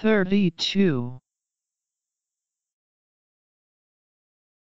thirty-two.